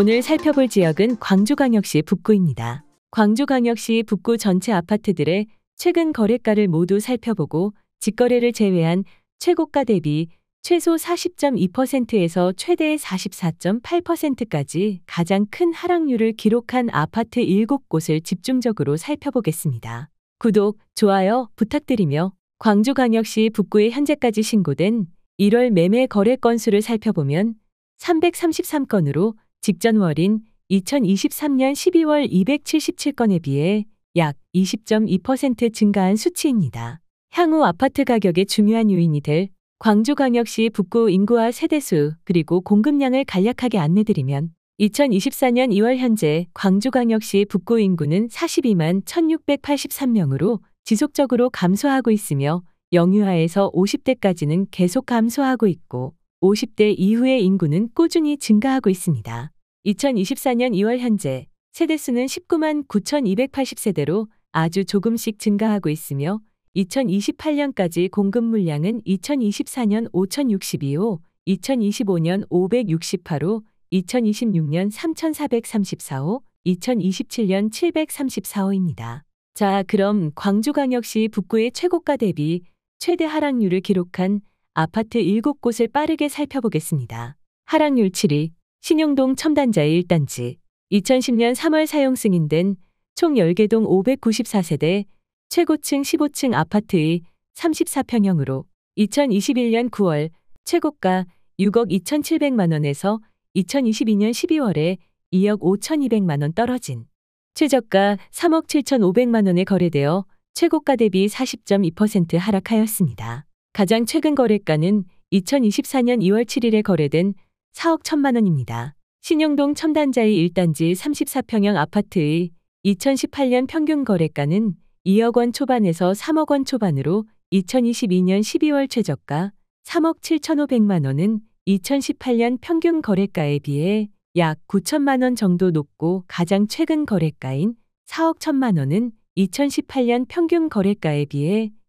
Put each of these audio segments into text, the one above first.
오늘 살펴볼 지역은 광주광역시 북구입니다. 광주광역시 북구 전체 아파트들의 최근 거래가를 모두 살펴보고 직거래를 제외한 최고가 대비 최소 40.2%에서 최대 44.8%까지 가장 큰 하락률을 기록한 아파트 7곳을 집중적으로 살펴보겠습니다. 구독, 좋아요 부탁드리며 광주광역시 북구에 현재까지 신고된 1월 매매 거래 건수를 살펴보면 333건으로 직전 월인 2023년 12월 277건에 비해 약 20.2% 증가한 수치입니다. 향후 아파트 가격의 중요한 요인이 될 광주광역시 북구 인구와 세대수 그리고 공급량을 간략하게 안내드리면 2024년 2월 현재 광주광역시 북구 인구는 42만 1683명으로 지속적으로 감소하고 있으며 영유아에서 50대까지는 계속 감소하고 있고 50대 이후의 인구는 꾸준히 증가하고 있습니다. 2024년 2월 현재 세대수는 19만 9,280세대로 아주 조금씩 증가하고 있으며 2028년까지 공급 물량은 2024년 5,062호, 2025년 568호, 2026년 3,434호, 2027년 734호입니다. 자, 그럼 광주광역시 북구의 최고가 대비 최대 하락률을 기록한 아파트 7곳을 빠르게 살펴보겠습니다. 하락률 7위, 신용동 첨단자의 1단지, 2010년 3월 사용 승인된 총 10개 동 594세대 최고층 15층 아파트의 34평형으로 2021년 9월 최고가 6억 2,700만 원에서 2022년 12월에 2억 5,200만 원 떨어진 최저가 3억 7,500만 원에 거래되어 최고가 대비 40.2% 하락하였습니다. 가장 최근 거래가는 2024년 2월 7일에 거래된 4억 1천만 원입니다. 신용동 첨단자의 1단지 34평형 아파트의 2018년 평균 거래가는 2억 원 초반에서 3억 원 초반으로 2022년 12월 최저가 3억 7,500만 원은 2018년 평균 거래가에 비해 약 9천만 원 정도 높고 가장 최근 거래가인 4억 1천만 원은 2018년 평균 거래가에 비해 약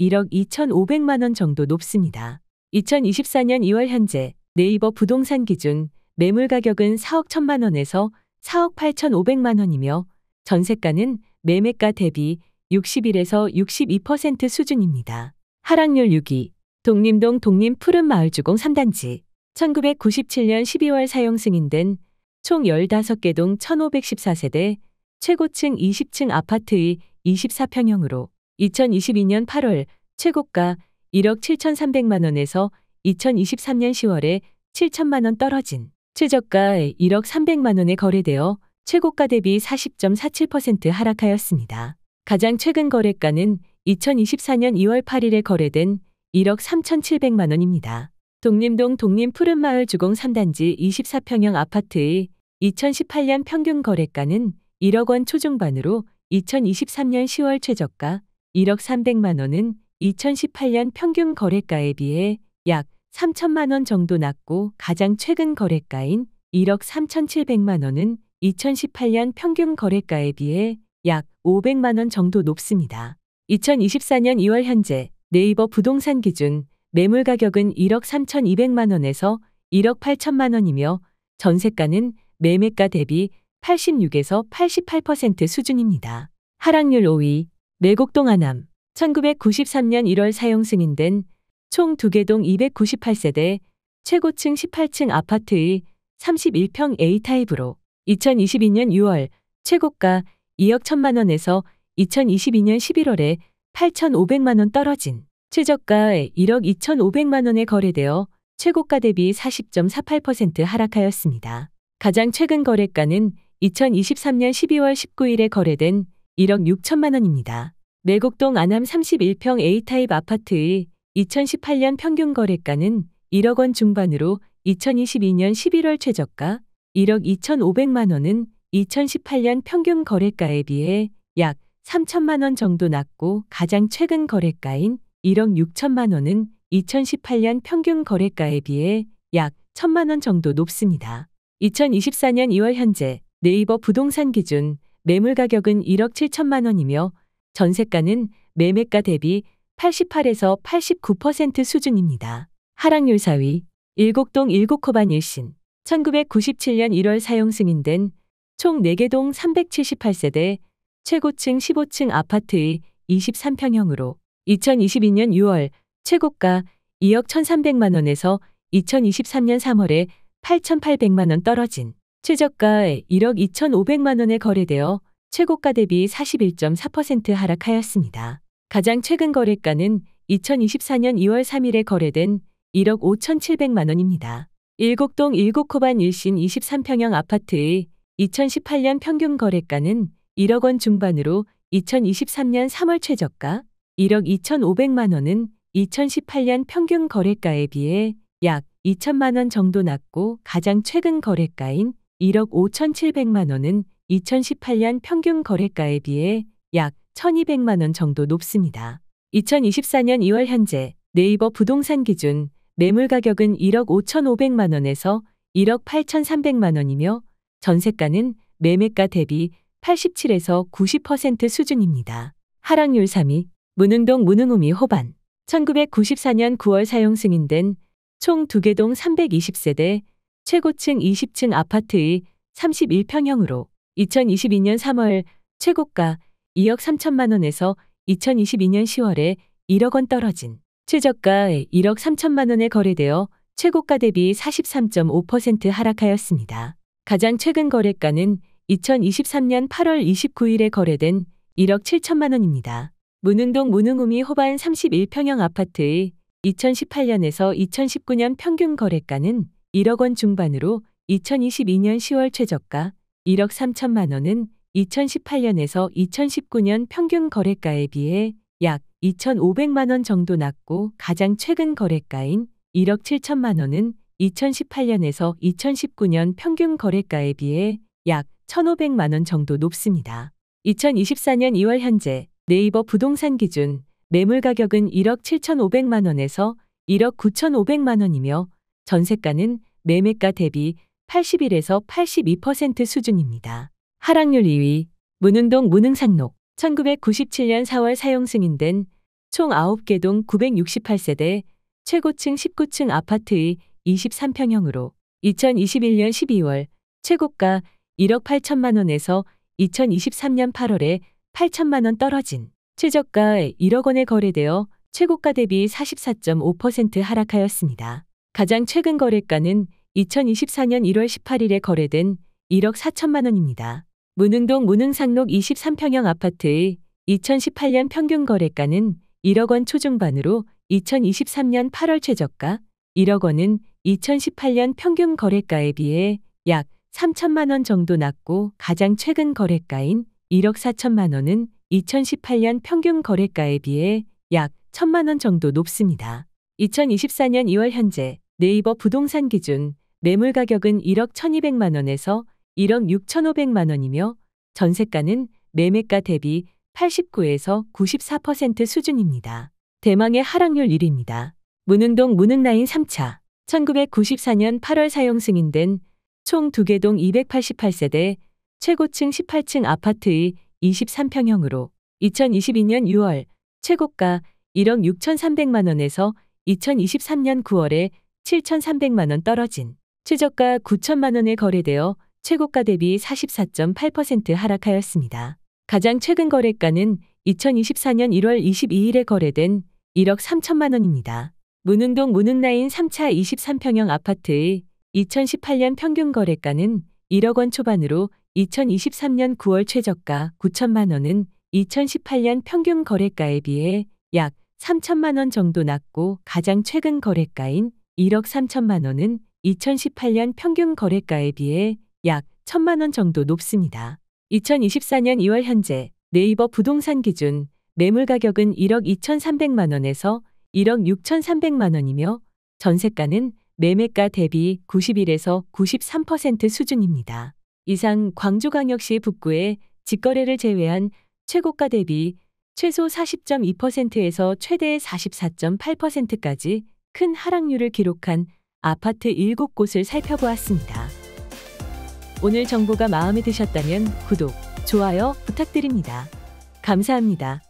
1억 2,500만 원 정도 높습니다. 2024년 2월 현재 네이버 부동산 기준 매물 가격은 4억 1천만 원에서 4억 8,500만 원이며 전세가는 매매가 대비 61에서 62% 수준입니다. 하락률 6위 독림동 독림 푸른 마을 주공 3단지 1997년 12월 사용 승인된 총 15개 동 1514세대 최고층 20층 아파트의 24평형으로 2022년 8월 최고가 1억 7,300만 원에서 2023년 10월에 7천만 원 떨어진 최저가 1억 300만 원에 거래되어 최고가 대비 40.47% 하락하였습니다. 가장 최근 거래가는 2024년 2월 8일에 거래된 1억 3,700만 원입니다. 독림동 독림 푸른마을 주공 3단지 24평형 아파트의 2018년 평균 거래가는 1억 원 초중반으로 2023년 10월 최저가 1억 300만 원은 2018년 평균 거래가에 비해 약 3천만 원 정도 낮고 가장 최근 거래가인 1억 3,700만 원은 2018년 평균 거래가에 비해 약 500만 원 정도 높습니다. 2024년 2월 현재 네이버 부동산 기준 매물 가격은 1억 3,200만 원에서 1억 8천만 원이며 전세가는 매매가 대비 86에서 88% 수준입니다. 하락률 5위 매곡동 하남 1993년 1월 사용 승인된 총 2개 동 298세대 최고층 18층 아파트의 31평 A타입으로 2022년 6월 최고가 2억 1천만 원에서 2022년 11월에 8,500만 원 떨어진 최저가 1억 2,500만 원에 거래되어 최고가 대비 40.48% 하락하였습니다. 가장 최근 거래가는 2023년 12월 19일에 거래된 1억 6천만 원입니다. 내곡동 안암 31평 A타입 아파트의 2018년 평균 거래가는 1억 원 중반으로 2022년 11월 최저가 1억 2,500만 원은 2018년 평균 거래가에 비해 약 3천만 원 정도 낮고 가장 최근 거래가인 1억 6천만 원은 2018년 평균 거래가에 비해 약 1천만 원 정도 높습니다. 2024년 2월 현재 네이버 부동산 기준 매물 가격은 1억 7천만 원이며 전세가는 매매가 대비 88에서 89% 수준입니다. 하락률 4위 일곡동 일곡호반 일신 1997년 1월 사용 승인된 총 4개 동 378세대 최고층 15층 아파트의 23평형으로 2022년 6월 최고가 2억 1,300만 원에서 2023년 3월에 8,800만 원 떨어진 최저가 1억 2,500만 원에 거래되어 최고가 대비 41.4% 하락하였습니다. 가장 최근 거래가는 2024년 2월 3일에 거래된 1억 5,700만 원입니다. 일곡동 일곡코반 일신 23평형 아파트의 2018년 평균 거래가는 1억 원 중반으로 2023년 3월 최저가 1억 2,500만 원은 2018년 평균 거래가에 비해 약 2천만 원 정도 낮고 가장 최근 거래가인 1억 5,700만 원은 2018년 평균 거래가에 비해 약 1,200만 원 정도 높습니다. 2024년 2월 현재 네이버 부동산 기준 매물 가격은 1억 5,500만 원에서 1억 8,300만 원이며 전세가는 매매가 대비 87에서 90% 수준입니다. 하락률 3위 문흥동 문흥우미 호반 1994년 9월 사용 승인된 총 2개 동 320세대 최고층 20층 아파트의 31평형으로 2022년 3월 최고가 2억 3천만 원에서 2022년 10월에 1억 원 떨어진 최저가 1억 3천만 원에 거래되어 최고가 대비 43.5% 하락하였습니다. 가장 최근 거래가는 2023년 8월 29일에 거래된 1억 7천만 원입니다. 문흥동 문흥우미 호반 31평형 아파트의 2018년에서 2019년 평균 거래가는 1억 원 중반으로 2022년 10월 최저가 1억 3천만 원은 2018년에서 2019년 평균 거래가에 비해 약 2,500만 원 정도 낮고 가장 최근 거래가인 1억 7천만 원은 2018년에서 2019년 평균 거래가에 비해 약 1,500만 원 정도 높습니다. 2024년 2월 현재 네이버 부동산 기준 매물 가격은 1억 7,500만 원에서 1억 9,500만 원이며 전세가는 매매가 대비 81에서 82% 수준입니다. 하락률 2위 문흥동 문흥산록 1997년 4월 사용 승인된 총 9개 동 968세대 최고층 19층 아파트의 23평형으로 2021년 12월 최고가 1억 8천만 원에서 2023년 8월에 8천만 원 떨어진 최저가 1억 원에 거래되어 최고가 대비 44.5% 하락하였습니다. 가장 최근 거래가는 2024년 1월 18일에 거래된 1억 4천만 원입니다. 문흥동 문흥상록 23평형 아파트의 2018년 평균 거래가는 1억 원 초중반으로 2023년 8월 최저가 1억 원은 2018년 평균 거래가에 비해 약 3천만 원 정도 낮고 가장 최근 거래가인 1억 4천만 원은 2018년 평균 거래가에 비해 약 1천만 원 정도 높습니다. 2024년 2월 현재 네이버 부동산 기준 매물 가격은 1억 1200만 원에서 1억 6,500만 원이며 전세가는 매매가 대비 89에서 94% 수준입니다. 대망의 하락률 1위입니다. 문흥동 문흥라인 3차 1994년 8월 사용 승인된 총 2개 동 288세대 최고층 18층 아파트의 23평형으로 2022년 6월 최고가 1억 6,300만 원에서 2023년 9월에 7,300만 원 떨어진 최저가 9천만 원에 거래되어 최고가 대비 44.8% 하락하였습니다. 가장 최근 거래가는 2024년 1월 22일에 거래된 1억 3천만 원입니다. 문흥동 문흥라인 3차 23평형 아파트의 2018년 평균 거래가는 1억 원 초반으로 2023년 9월 최저가 9천만 원은 2018년 평균 거래가에 비해 약 3천만 원 정도 낮고 가장 최근 거래가인 1억 3천만 원은 2018년 평균 거래가에 비해 약 1천만 원 정도 높습니다. 2024년 2월 현재 네이버 부동산 기준 매물 가격은 1억 2,300만 원에서 1억 6,300만 원이며 전세가는 매매가 대비 91에서 93% 수준입니다. 이상 광주광역시 북구의 직거래를 제외한 최고가 대비 최소 40.2%에서 최대 44.8%까지 큰 하락률을 기록한 아파트 7곳을 살펴보았습니다. 오늘 정보가 마음에 드셨다면 구독, 좋아요 부탁드립니다. 감사합니다.